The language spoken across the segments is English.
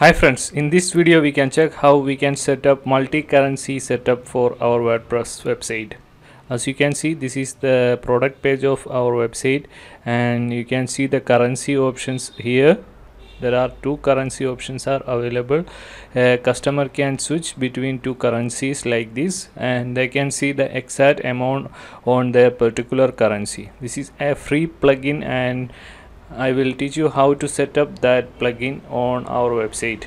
Hi friends, in this video we can check how we can set up multi-currency setup for our WordPress website. As you can see this is the product page of our website and you can see the currency options here. There are two currency options are available. A customer can switch between two currencies like this and they can see the exact amount on their particular currency. This is a free plugin and I will teach you how to set up that plugin on our website.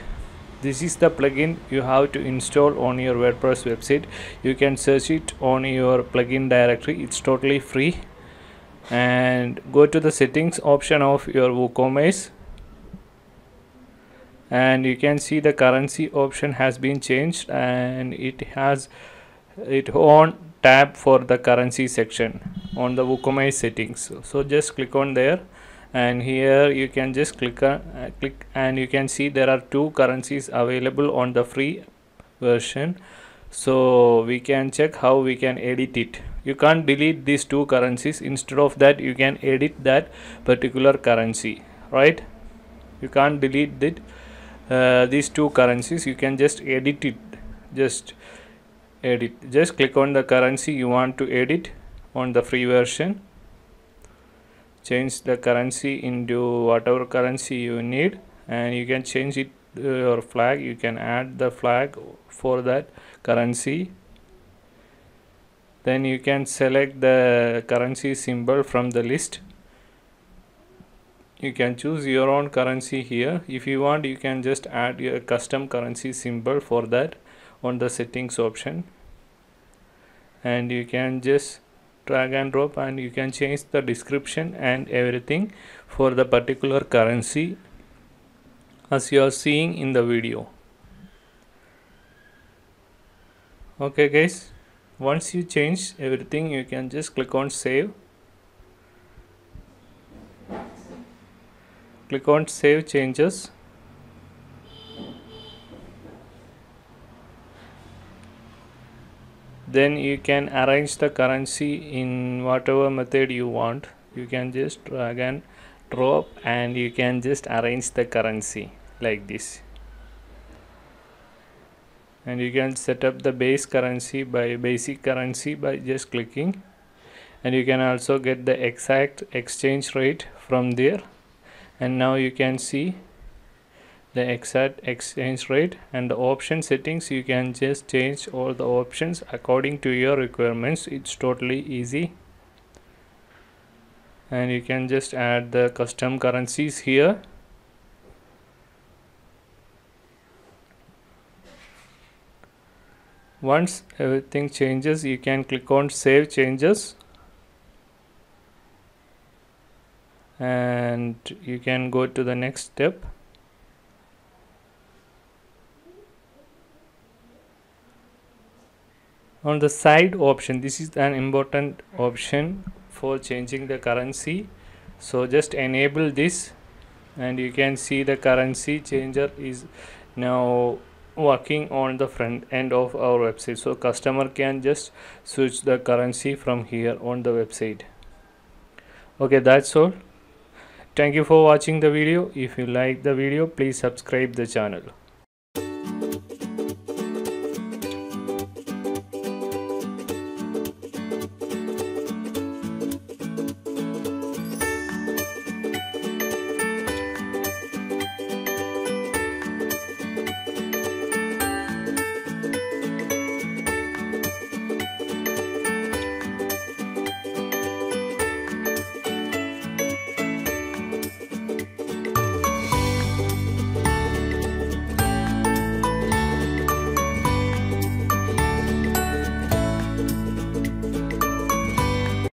This is the plugin you have to install on your WordPress website. You can search it on your plugin directory. It's totally free. And go to the settings option of your WooCommerce. And you can see the currency option has been changed and it has it on tab for the currency section on the WooCommerce settings. So just click on there and here you can just click uh, click and you can see there are two currencies available on the free version. So we can check how we can edit it. You can't delete these two currencies. Instead of that you can edit that particular currency right? You can't delete it uh, these two currencies. You can just edit it. Just edit. Just click on the currency you want to edit on the free version change the currency into whatever currency you need and you can change it uh, your flag. You can add the flag for that currency. Then you can select the currency symbol from the list. You can choose your own currency here. If you want you can just add your custom currency symbol for that on the settings option. And you can just drag and drop and you can change the description and everything for the particular currency as you are seeing in the video. Okay guys. Once you change everything you can just click on save. Click on save changes then you can arrange the currency in whatever method you want. You can just drag and drop and you can just arrange the currency like this. And you can set up the base currency by basic currency by just clicking. And you can also get the exact exchange rate from there. And now you can see the exact exchange rate and the option settings you can just change all the options according to your requirements. It's totally easy. And you can just add the custom currencies here. Once everything changes you can click on save changes. And you can go to the next step on the side option this is an important option for changing the currency. So just enable this and you can see the currency changer is now working on the front end of our website. So customer can just switch the currency from here on the website. Okay that's all. Thank you for watching the video. If you like the video please subscribe the channel